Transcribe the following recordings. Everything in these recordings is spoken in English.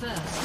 First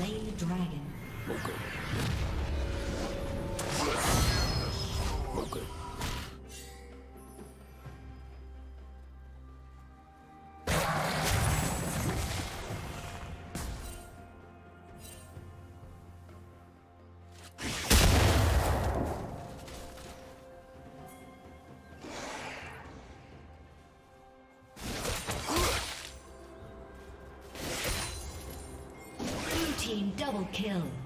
dragon. Okay. Okay. Double kill.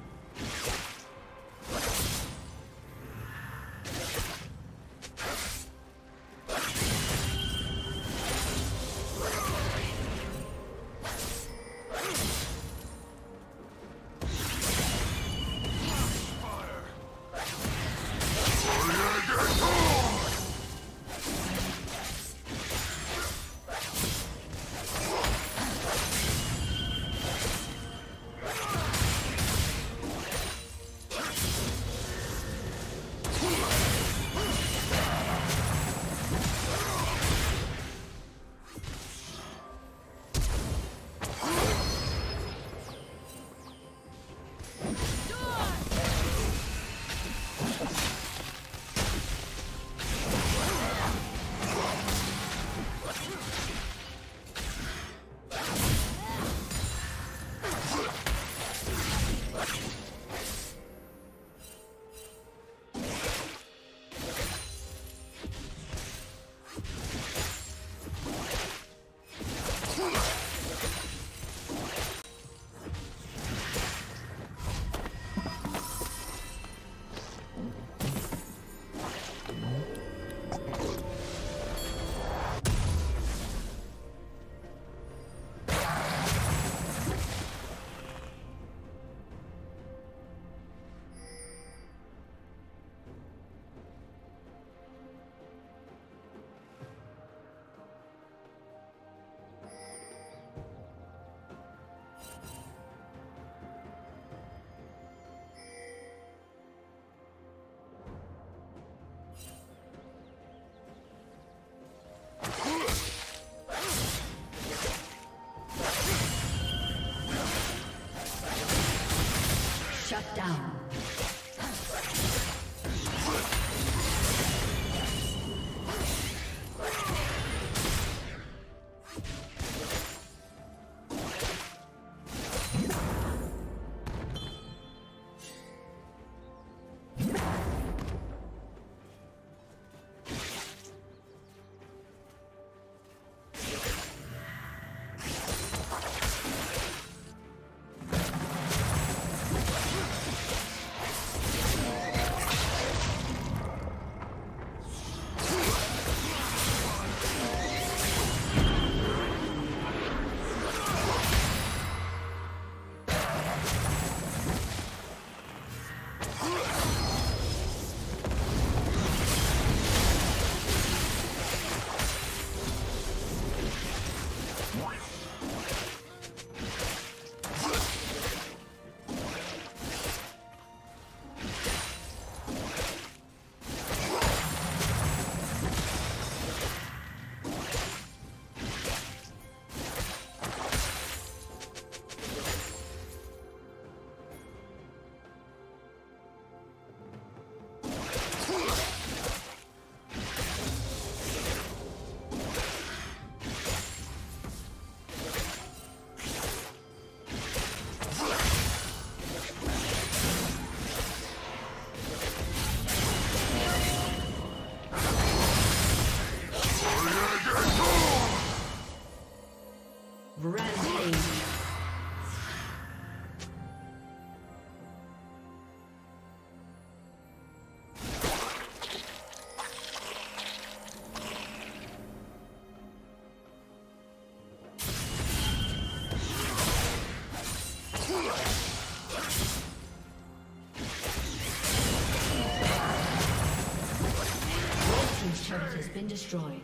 Destroyed.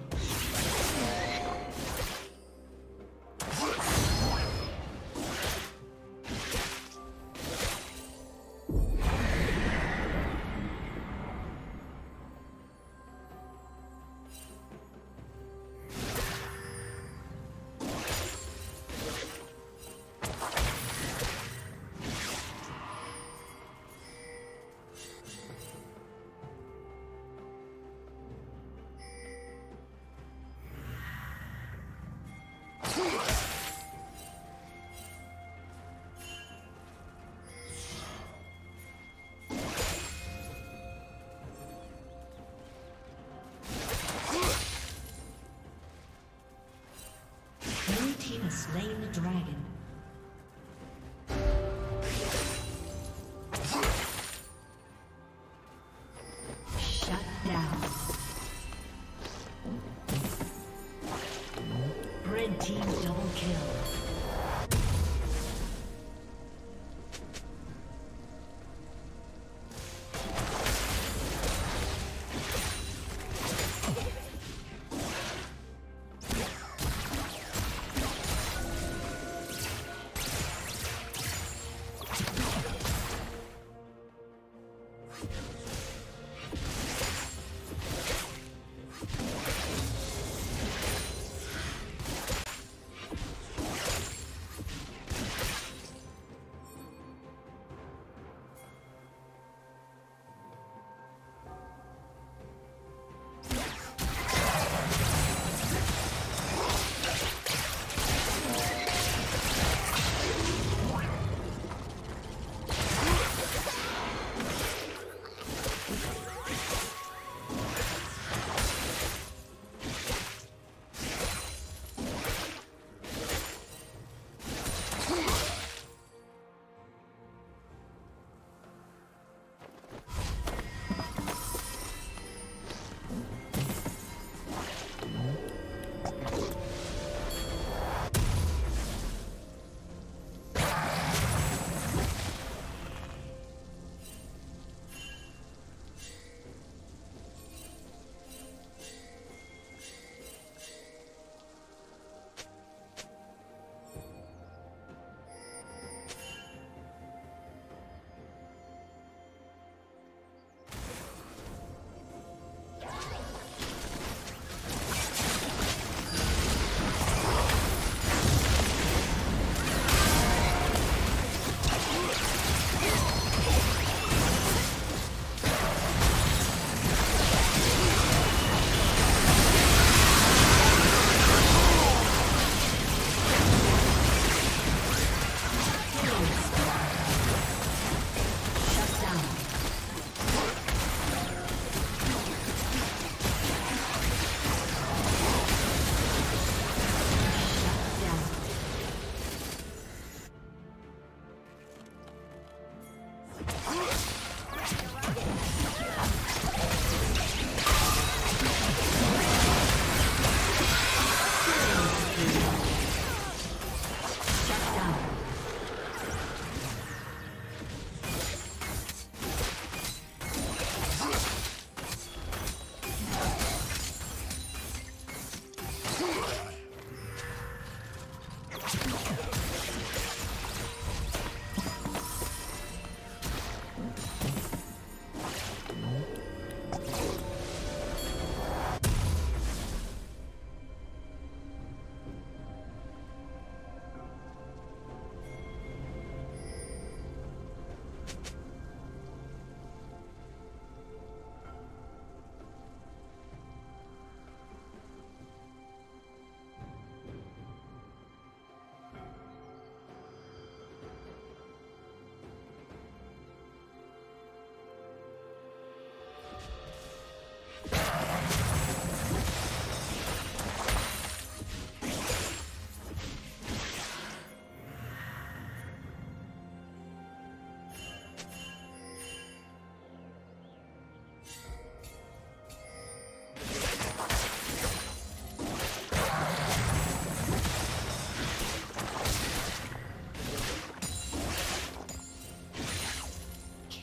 Slain the dragon.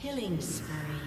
Killing spree.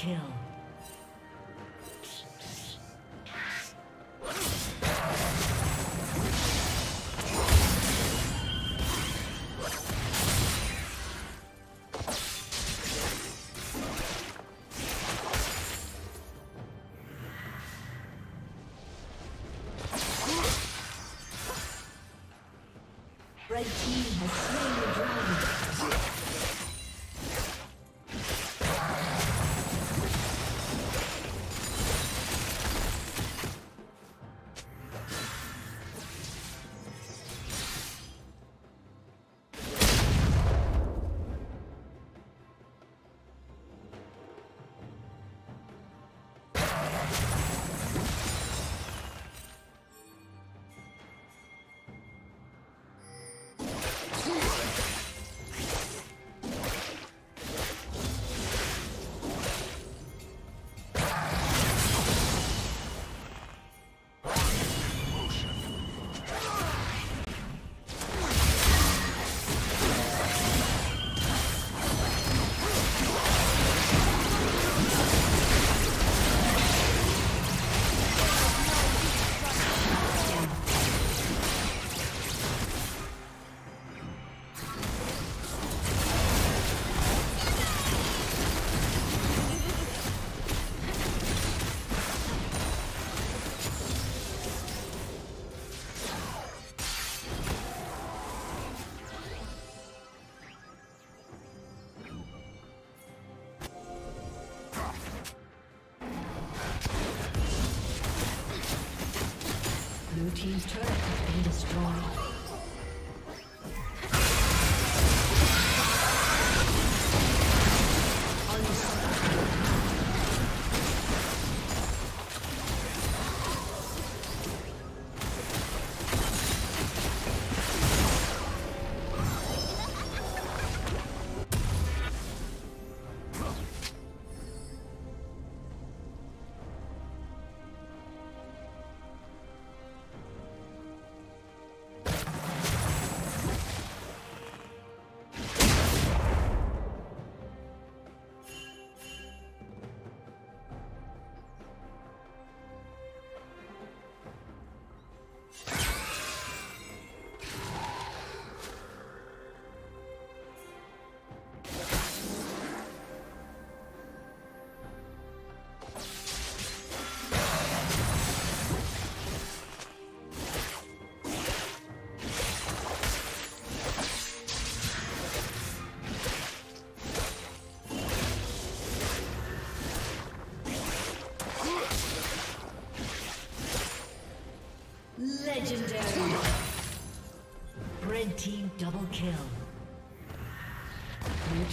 Kill. Red team has slain